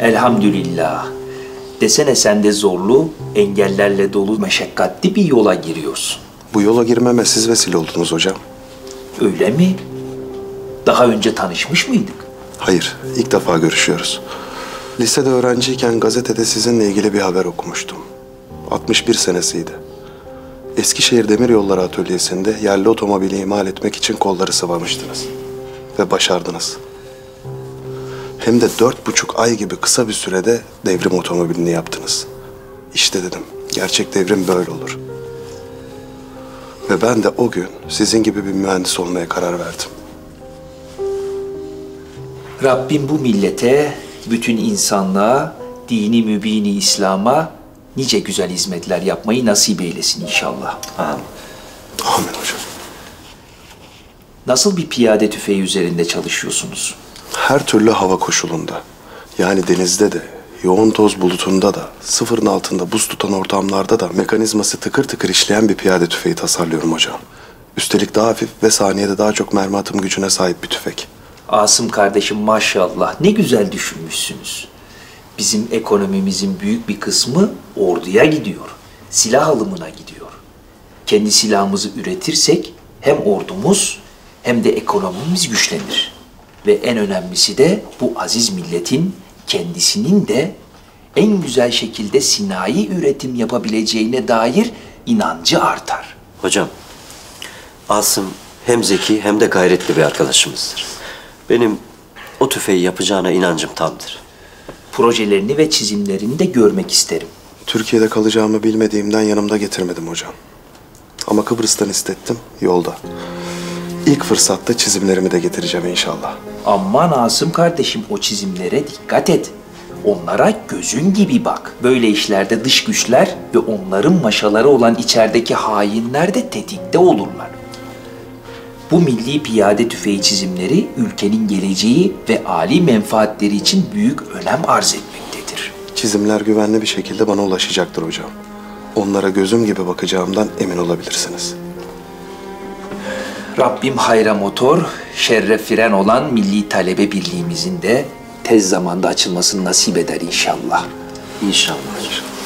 Elhamdülillah. Desene sen de zorlu, engellerle dolu, meşakkatli bir yola giriyorsun. Bu yola girmeme siz vesile oldunuz hocam. Öyle mi? Daha önce tanışmış mıydık? Hayır, ilk defa görüşüyoruz. Lisede öğrenciyken gazetede sizinle ilgili bir haber okumuştum. 61 senesiydi. Eskişehir Demiryolları Atölyesi'nde yerli otomobili imal etmek için kolları sıvamıştınız. Ve başardınız. Hem de dört buçuk ay gibi kısa bir sürede devrim otomobilini yaptınız. İşte dedim, gerçek devrim böyle olur. Ve ben de o gün sizin gibi bir mühendis olmaya karar verdim. Rabbim bu millete, bütün insanlığa, dini mübini İslam'a nice güzel hizmetler yapmayı nasip eylesin inşallah. Amin. Amin hocam. Nasıl bir piyade tüfeği üzerinde çalışıyorsunuz? Her türlü hava koşulunda, yani denizde de, yoğun toz bulutunda da, sıfırın altında buz tutan ortamlarda da mekanizması tıkır tıkır işleyen bir piyade tüfeği tasarlıyorum hocam. Üstelik daha hafif ve saniyede daha çok mermi atım gücüne sahip bir tüfek. Asım kardeşim maşallah ne güzel düşünmüşsünüz. Bizim ekonomimizin büyük bir kısmı orduya gidiyor. Silah alımına gidiyor. Kendi silahımızı üretirsek hem ordumuz hem de ekonomimiz güçlenir. Ve en önemlisi de bu aziz milletin kendisinin de en güzel şekilde sinayi üretim yapabileceğine dair inancı artar. Hocam, Asım hem zeki hem de gayretli bir arkadaşımızdır. Benim o tüfeği yapacağına inancım tamdır. Projelerini ve çizimlerini de görmek isterim. Türkiye'de kalacağımı bilmediğimden yanımda getirmedim hocam. Ama Kıbrıs'tan istettim, yolda. İlk fırsatta çizimlerimi de getireceğim inşallah. Aman Asım kardeşim o çizimlere dikkat et. Onlara gözün gibi bak. Böyle işlerde dış güçler ve onların maşaları olan içerideki hainler de tetikte olurlar. Bu milli piyade tüfeği çizimleri ülkenin geleceği ve âli menfaatleri için büyük önem arz etmektedir. Çizimler güvenli bir şekilde bana ulaşacaktır hocam. Onlara gözüm gibi bakacağımdan emin olabilirsiniz. Rabbim hayra motor, şerre fren olan Milli Talebe Birliğimizin de tez zamanda açılmasını nasip eder inşallah. İnşallah hocam.